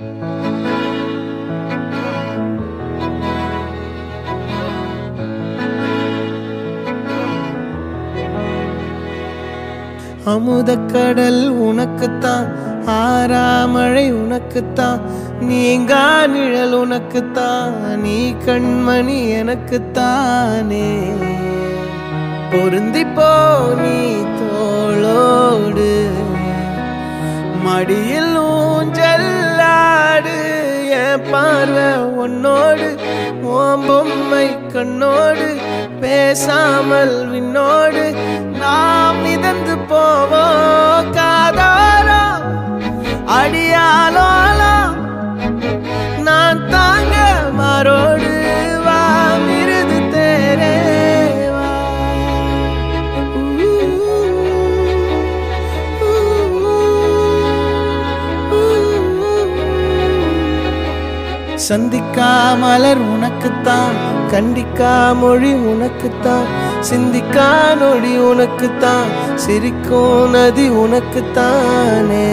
அமுதக்கடல் உனக்குத்தான் ஆறாமழை உனக்குத்தான் நீங்கா நிழல் உனக்குத்தான் நீ கண்மணி எனக்குத்தானே. பொருந்திப்போ நீ தோளோடு மடிய பார்வை உன்னோடு ஓம் பொம்மை கண்ணோடு பேசாமல் விண்ணோடு நாம் மிதந்து போவோம். சந்திக்கா மலர் உனக்குத்தான் கண்டிக்கா மொழி உனக்குத்தான் சிந்திக்கா நொடி உனக்குத்தான் சிரிக்கும் நதி உனக்குத்தானே.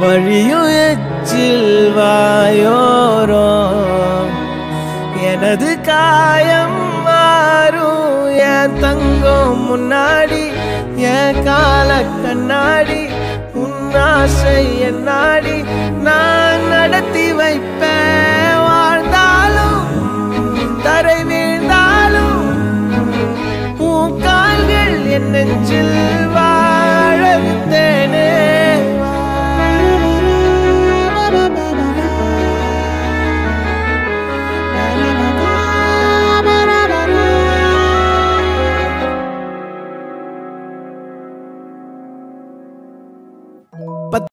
வழியும் எச்சில் வாயோரோ எனது காயம் மாறும் என் தங்கம் முன்னாடி என் கால கண்ணாடி உன்னாசை என் நாடி நான் உழைப்பேன் வாழ்ந்தாலும் தரை வீழ்ந்தாலும் உன் கால்கள் என் நெஞ்சில்